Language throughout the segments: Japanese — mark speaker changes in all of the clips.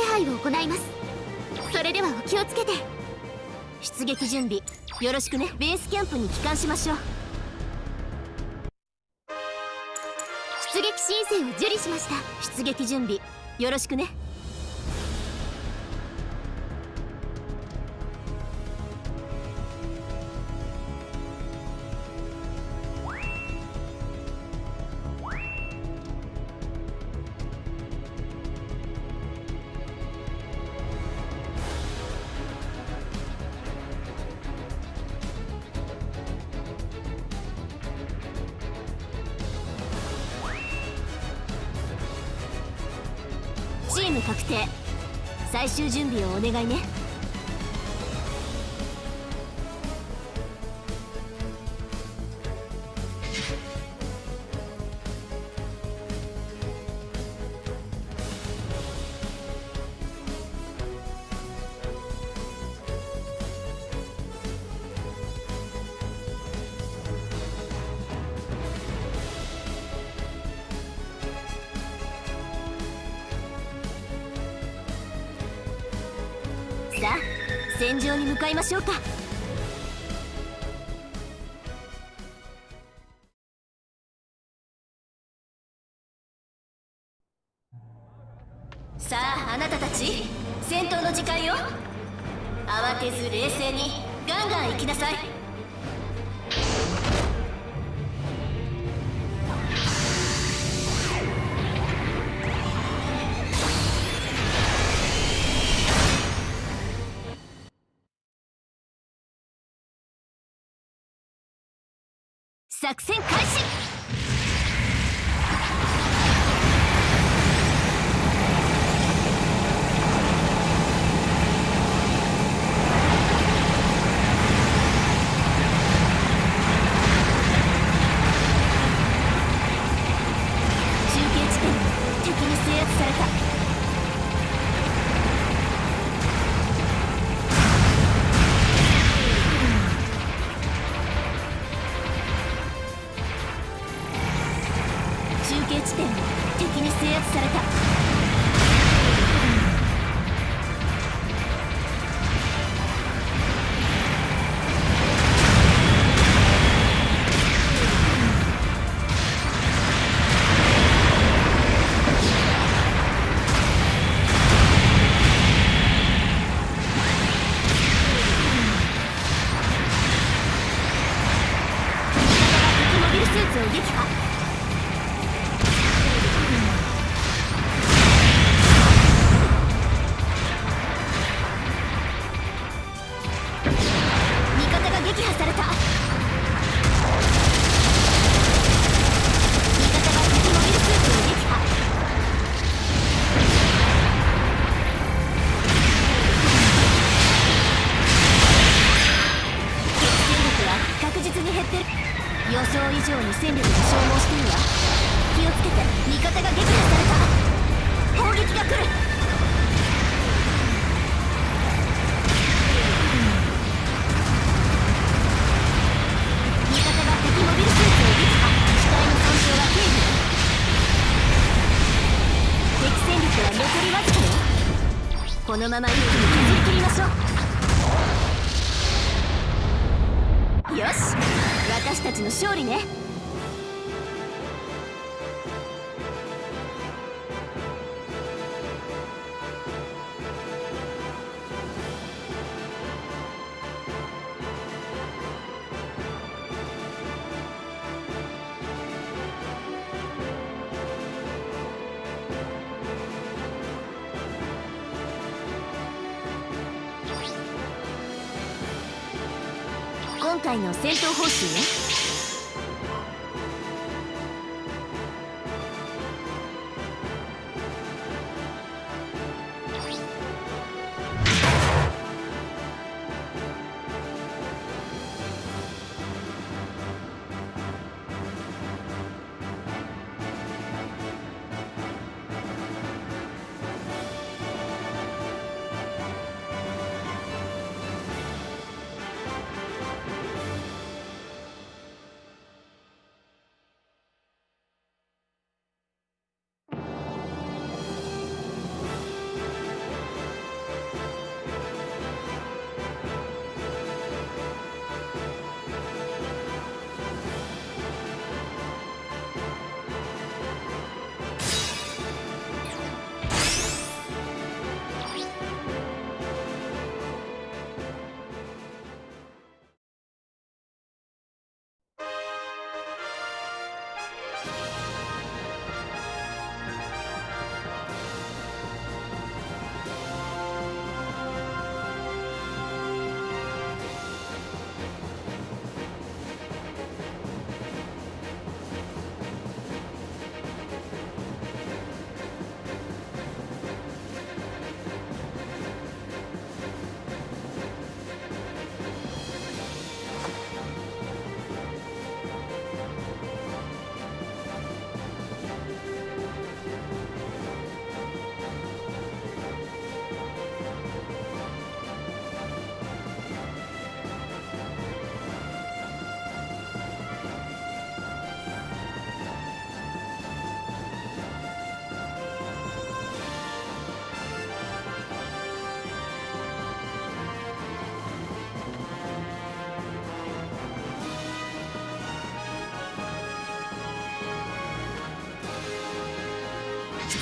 Speaker 1: 手配を行います。それではお気をつけて。出撃準備よろしくね。ベースキャンプに帰還しましょう。出撃申請を受理しました。出撃準備よろしくね。確定。最終準備をお願いね。ましょうか。地点敵に制圧された。のまま今回の戦闘報酬ね。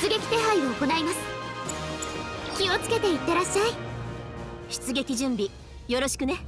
Speaker 1: 出撃手配を行います。気をつけていってらっしゃい。出撃準備よろしくね。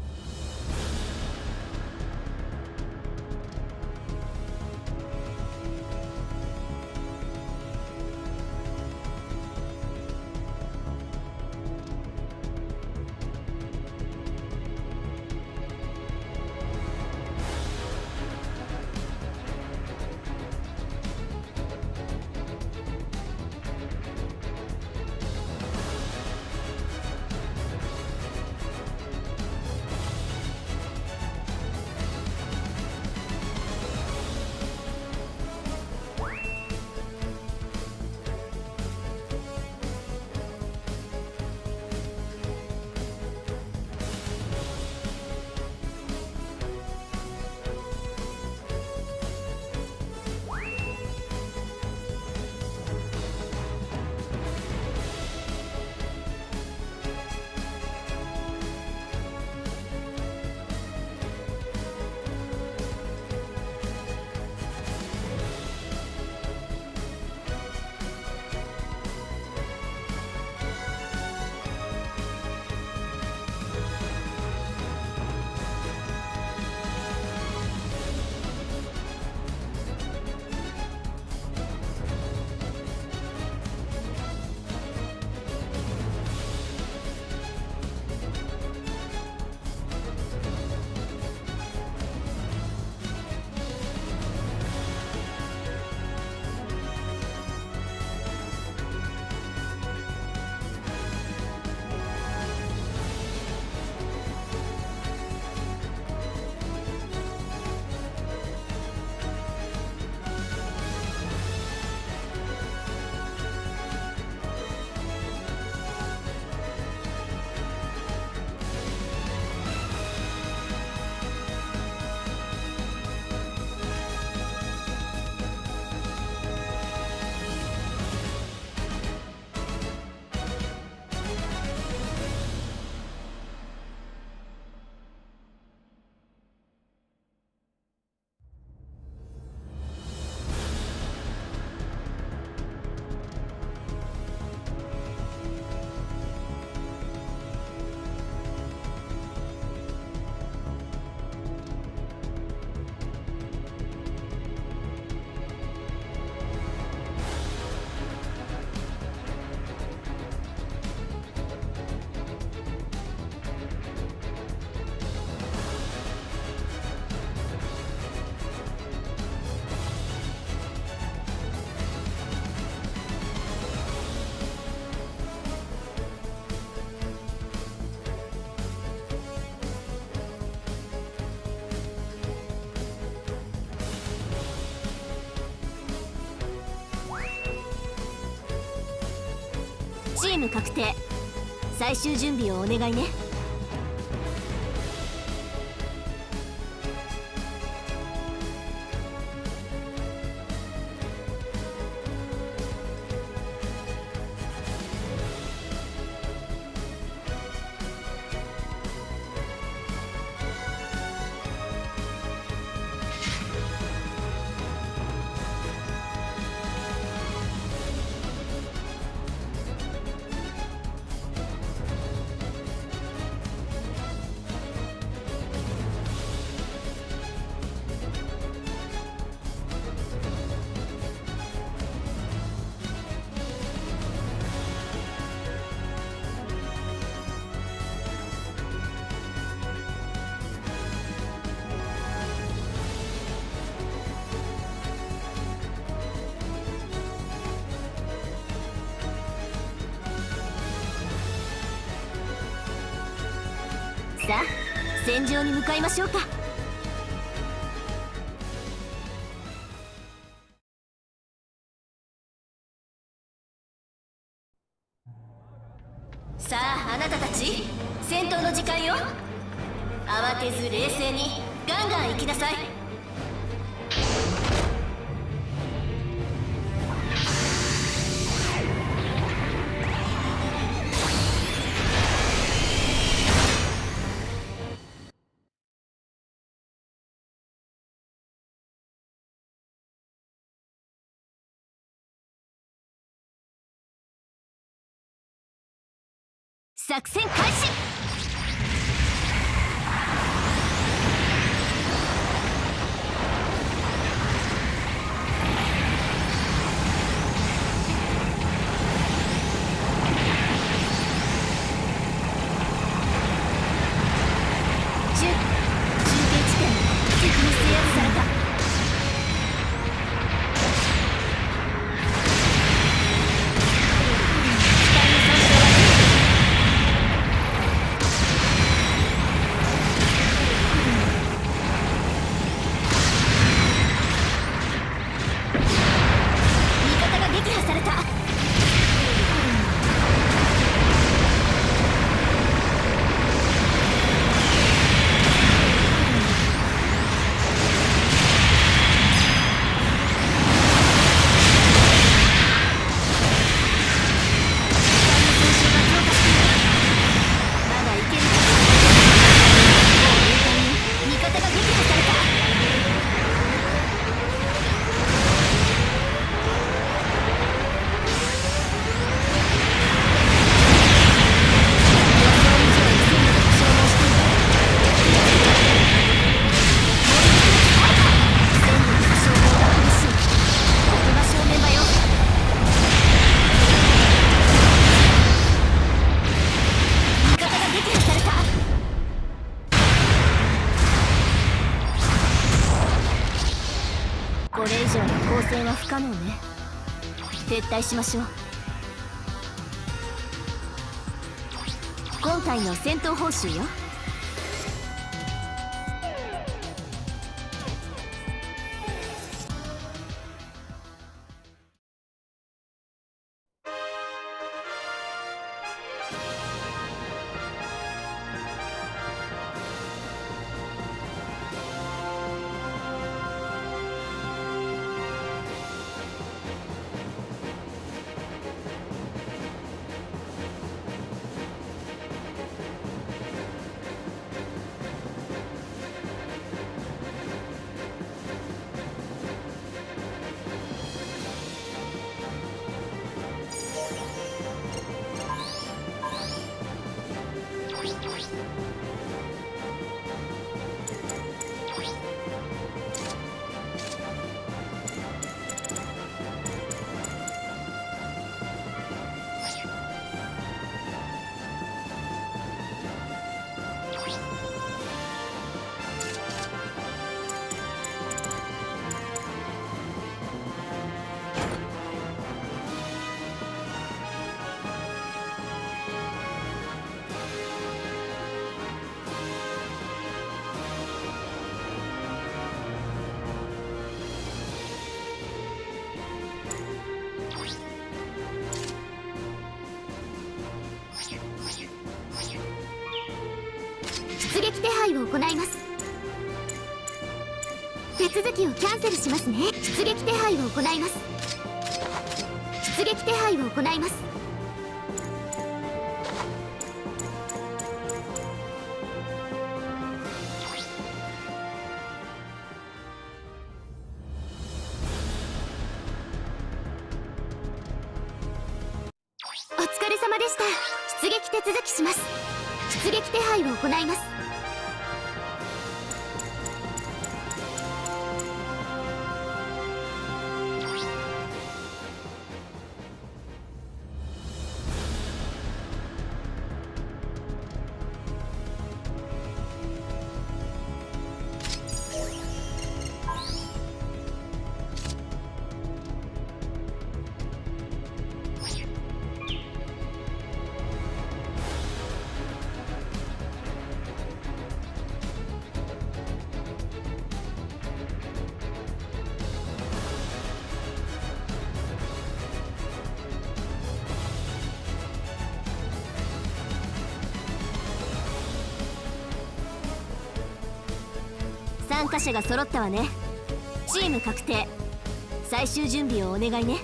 Speaker 1: 確定。最終準備をお願いね。戦場に向かいましょうか。さああなたたち戦闘の時間よ。慌てず冷静にガンガン行きなさい。作戦開始退しましょう。今回の戦闘報酬よ。
Speaker 2: 手続きをキャンセルしますね。出撃手配を行います。出撃手配を行います。
Speaker 1: 参加者が揃ったわね。チーム確定。最終準備をお願いね。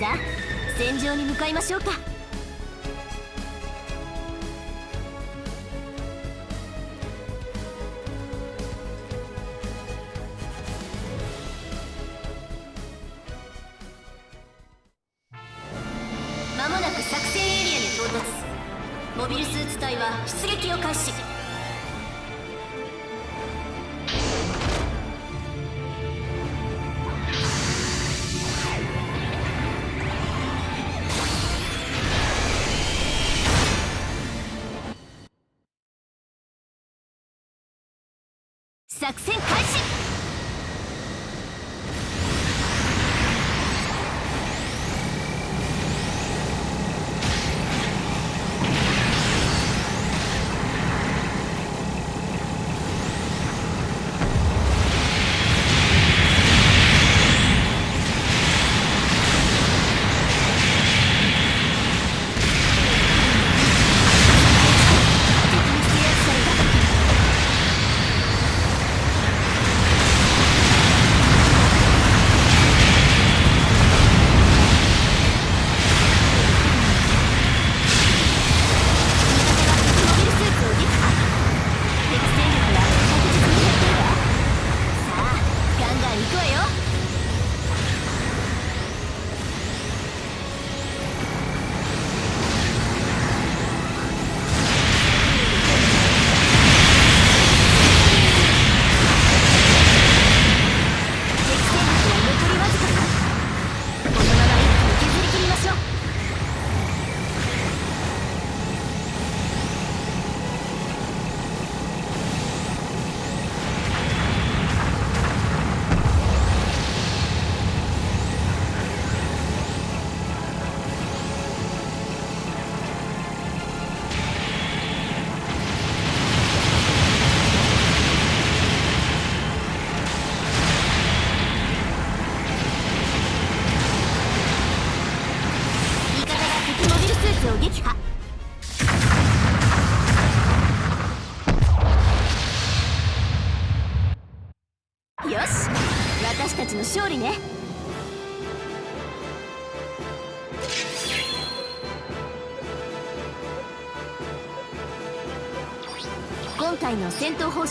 Speaker 1: さあ戦場に向かいましょうか。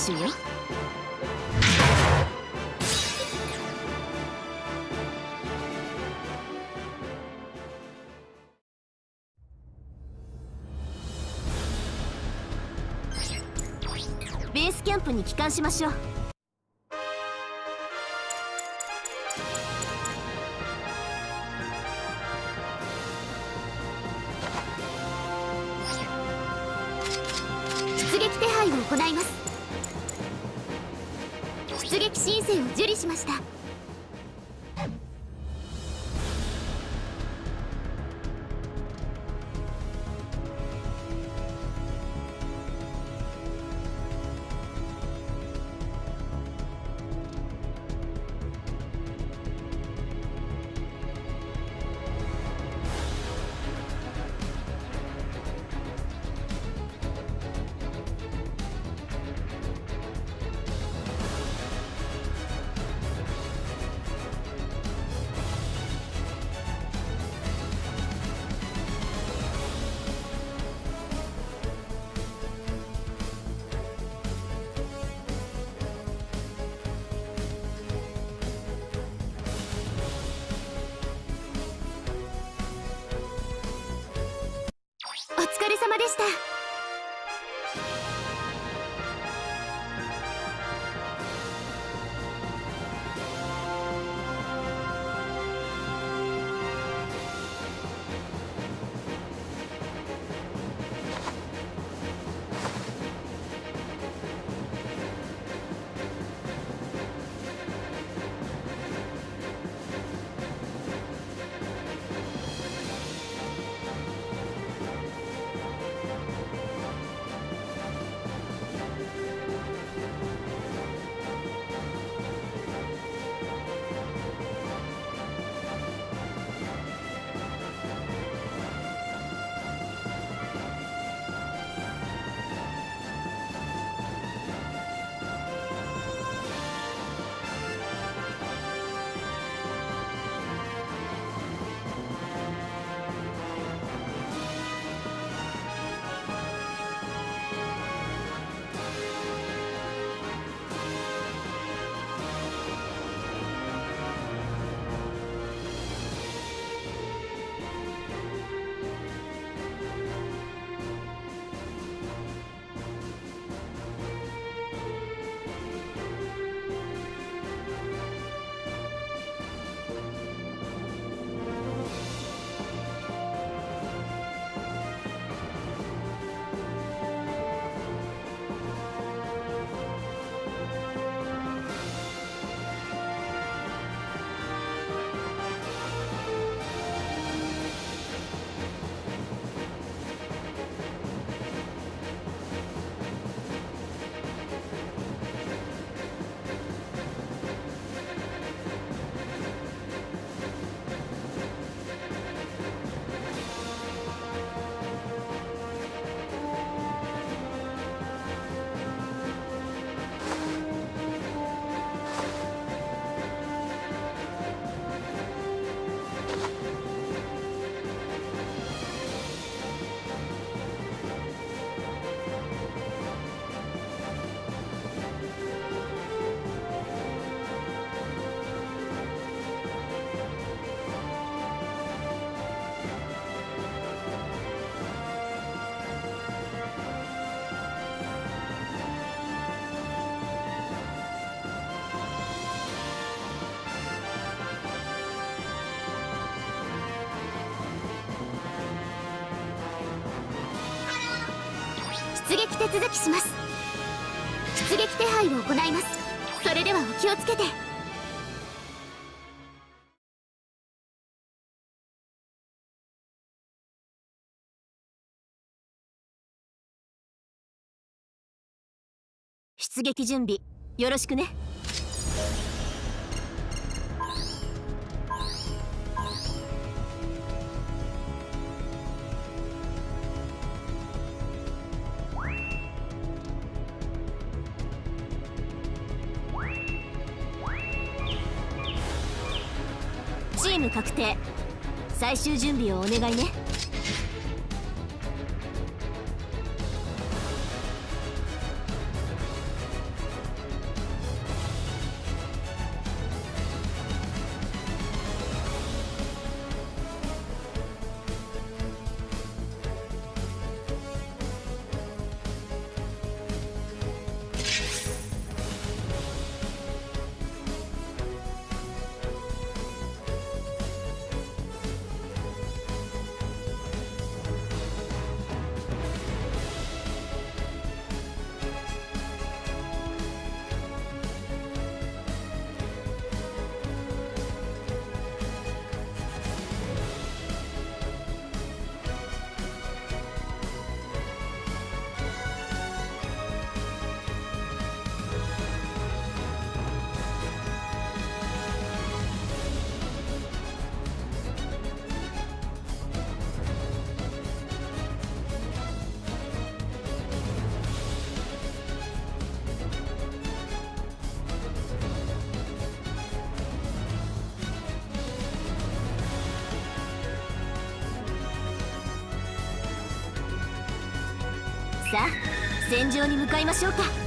Speaker 2: しよ。ベースキャンプに帰還しましょう。
Speaker 3: 出撃手
Speaker 2: 続きします。出撃手配を行います。それではお気をつけて。
Speaker 1: 出撃準備よろしくね。最終準備をお願いね。戦場に向かいましょうか。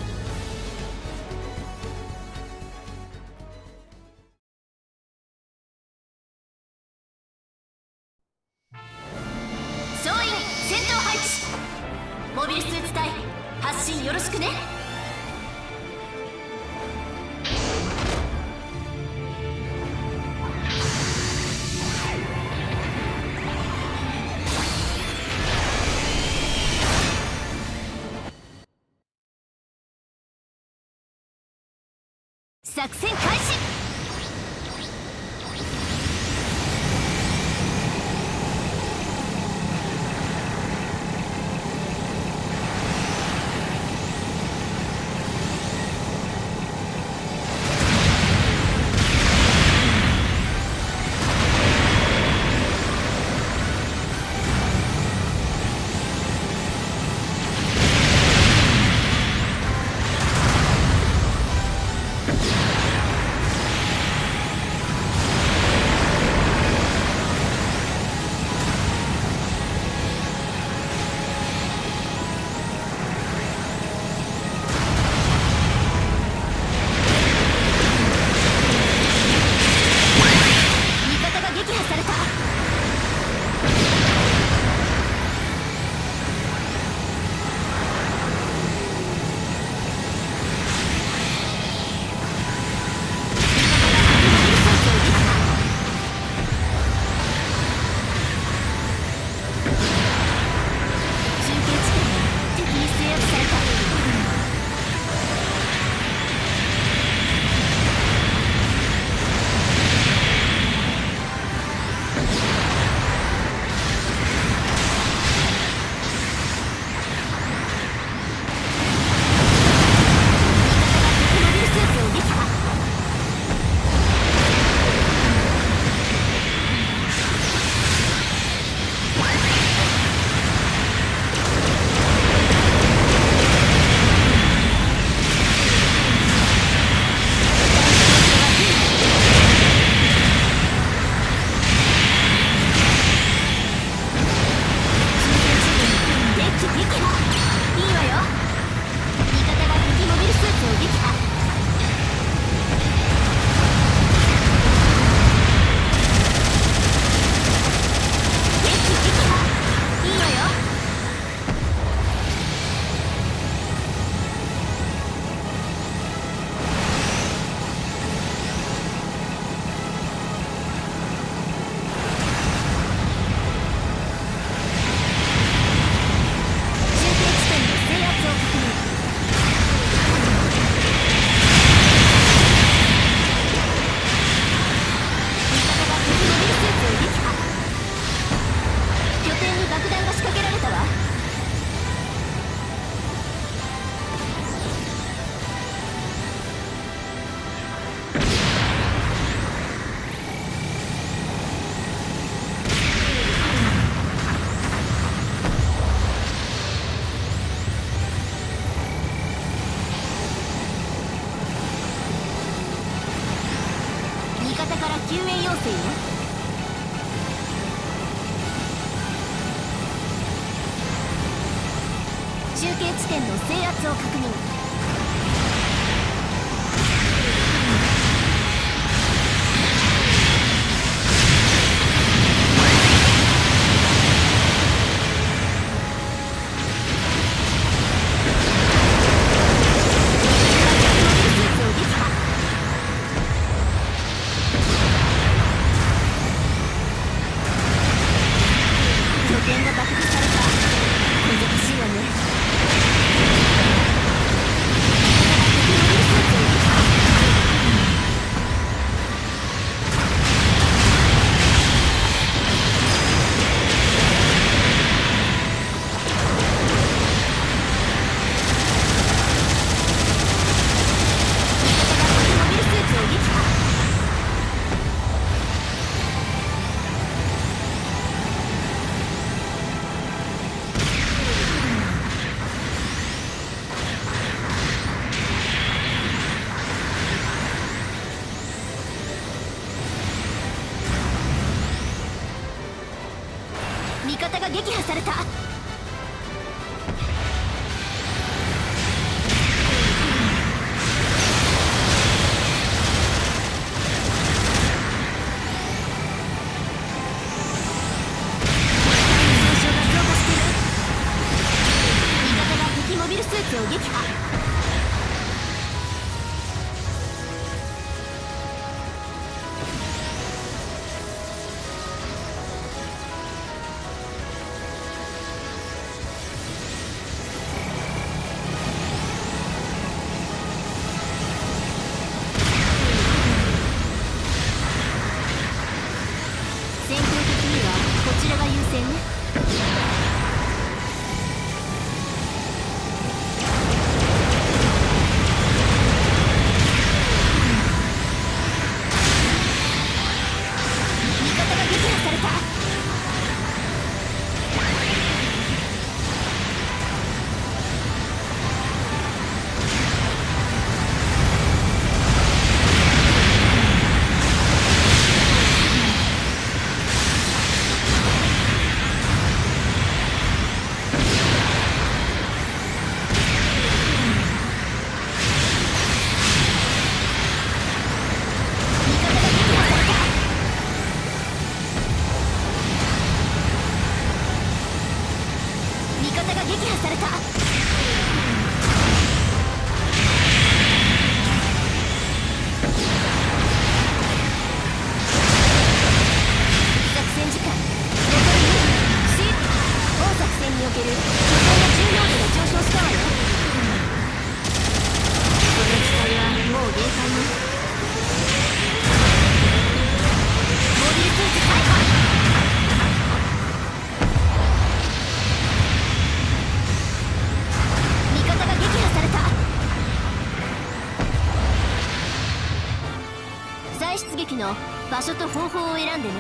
Speaker 1: 場所と方法を選んでね。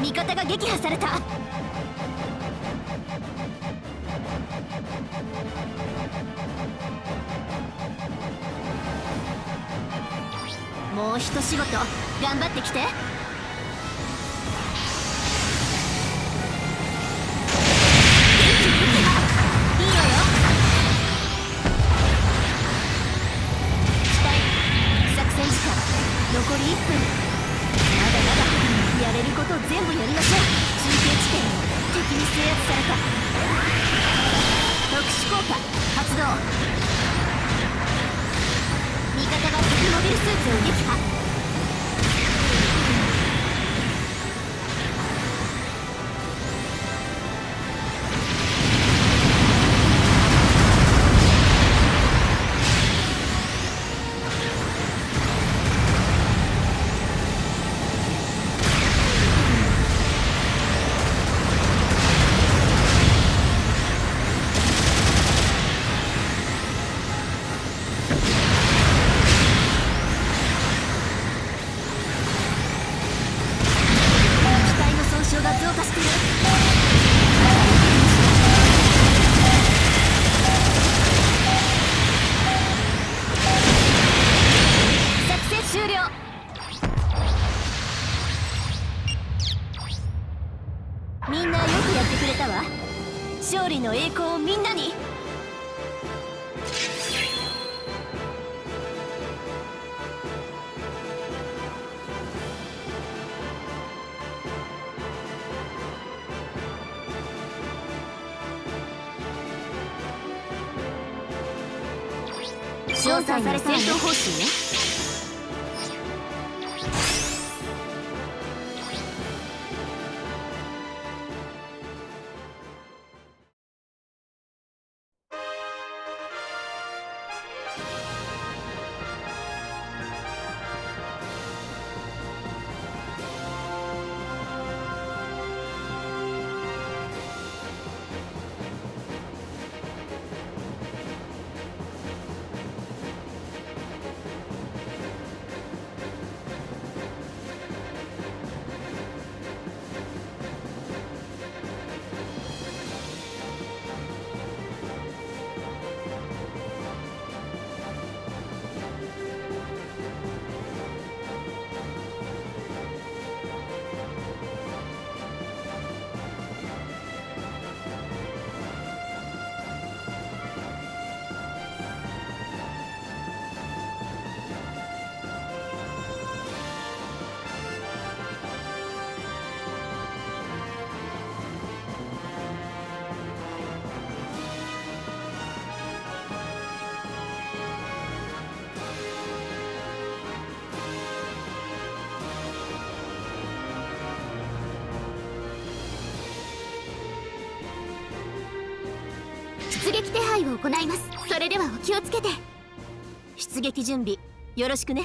Speaker 1: 味方が撃破された。もう一仕事頑張ってきて。詳細な戦闘方針ね
Speaker 2: 気をつけて。
Speaker 1: 出撃準備よろしくね。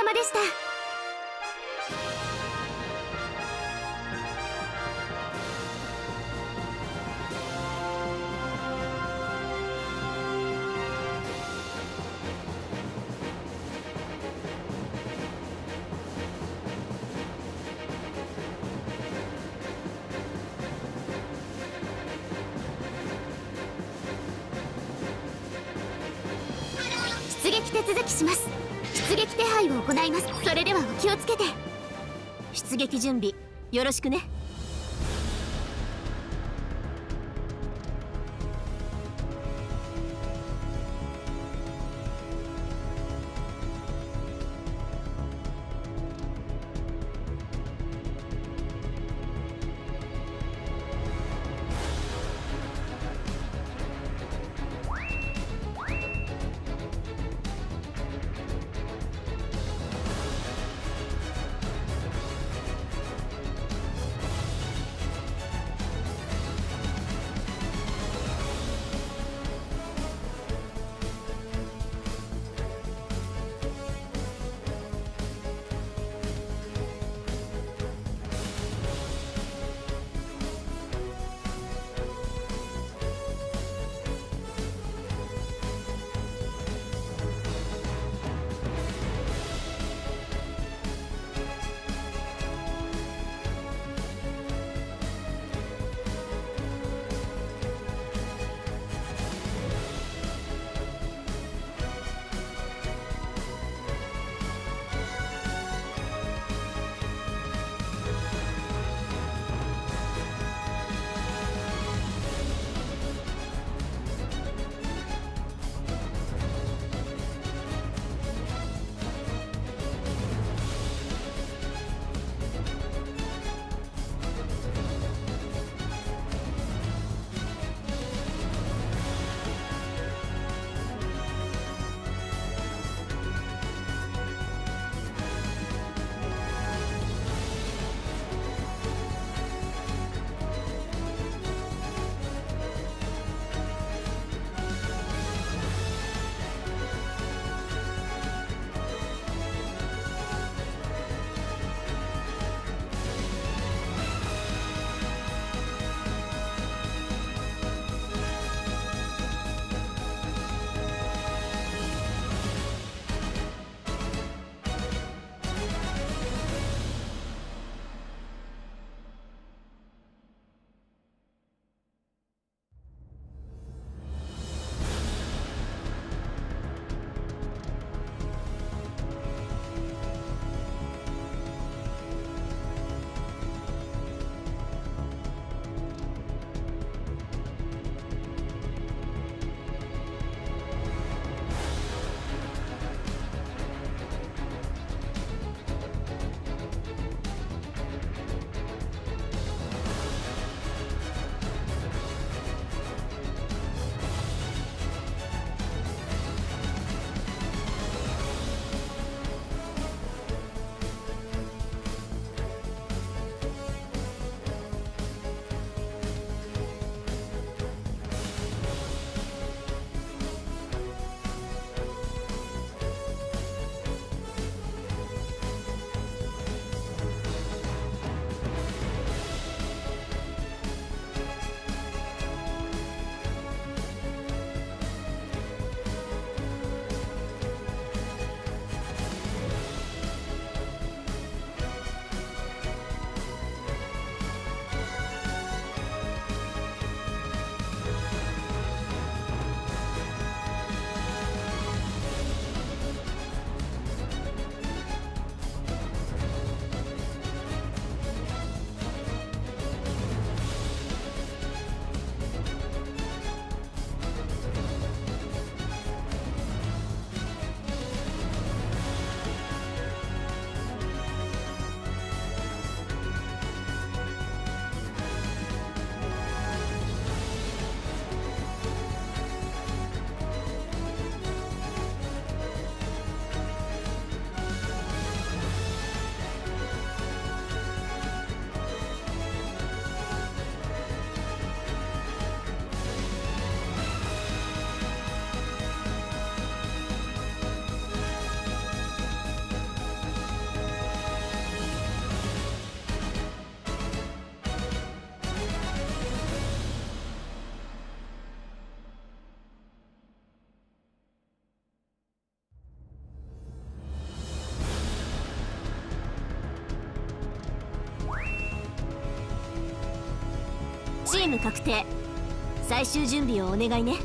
Speaker 2: 様でした。出撃手続きします。手配を行います。それではお気をつけて。
Speaker 1: 出撃準備よろしくね。チーム確定。最終準備をお願いね。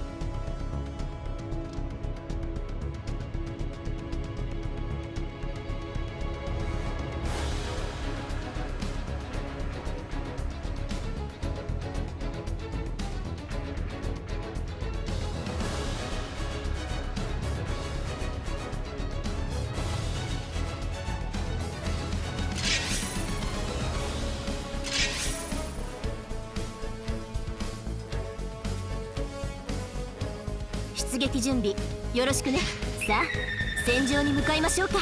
Speaker 1: よろしくね。さあ戦場に向かいましょうか。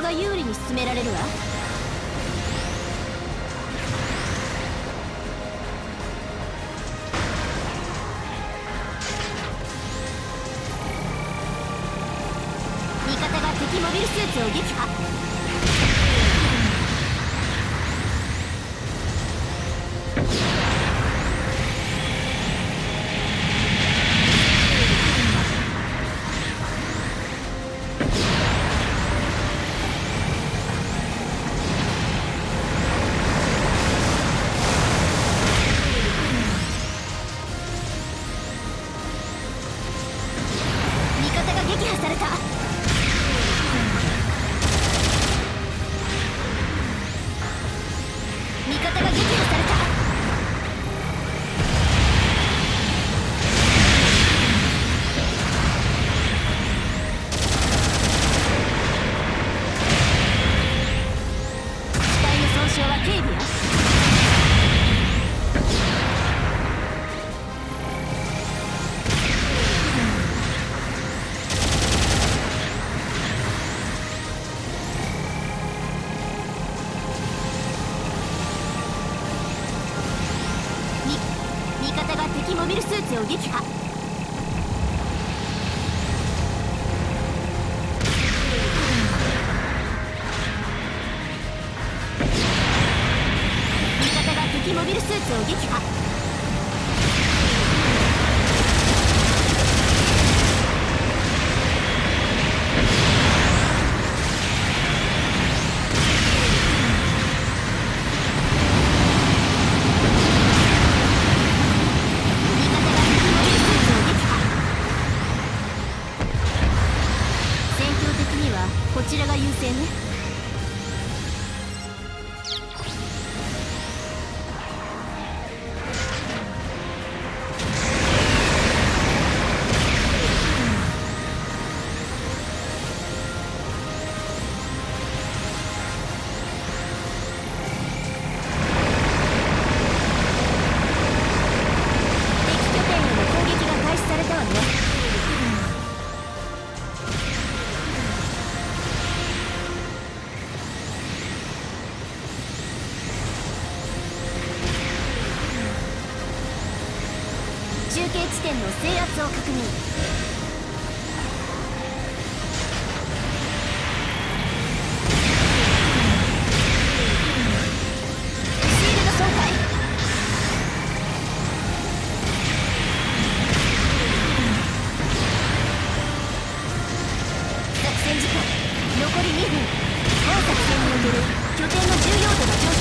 Speaker 1: が有利に進められるわ。る拠点の重要度が上昇。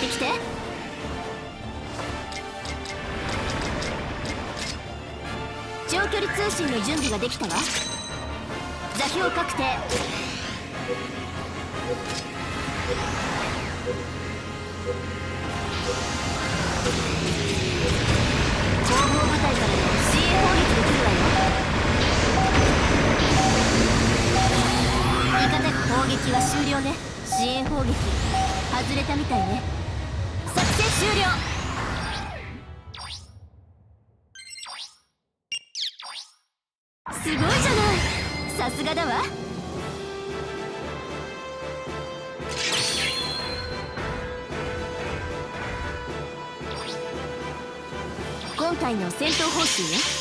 Speaker 1: って。きて長距離通信の準備ができたわ。座標確定。後方部隊からの支援砲撃で来るわよ。味方攻撃は終了ね。支援砲撃。外れたみたいね。終了。すごいじゃない。さすがだわ。今回の戦闘方針ね。